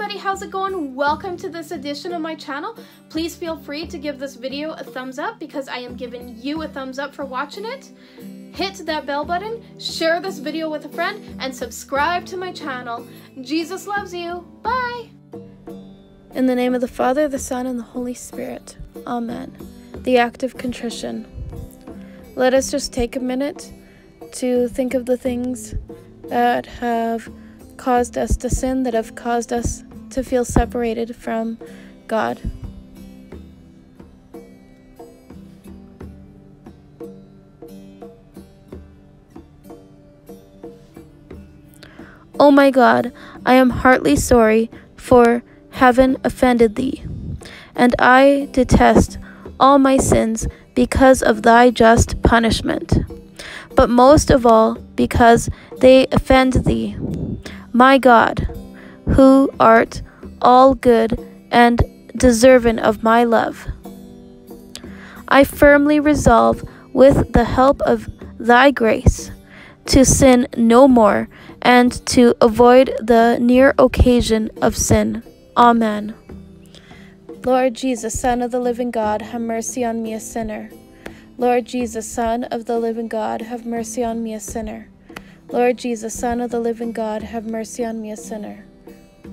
everybody, how's it going? Welcome to this edition of my channel. Please feel free to give this video a thumbs up because I am giving you a thumbs up for watching it. Hit that bell button, share this video with a friend, and subscribe to my channel. Jesus loves you. Bye! In the name of the Father, the Son, and the Holy Spirit. Amen. The act of contrition. Let us just take a minute to think of the things that have caused us to sin, that have caused us to feel separated from God. Oh my God, I am heartily sorry for having offended thee, and I detest all my sins because of thy just punishment, but most of all because they offend thee. My God, who art all good and deserving of my love. I firmly resolve, with the help of thy grace, to sin no more and to avoid the near occasion of sin. Amen. Lord Jesus, Son of the living God, have mercy on me, a sinner. Lord Jesus, Son of the living God, have mercy on me, a sinner. Lord Jesus, Son of the living God, have mercy on me, a sinner.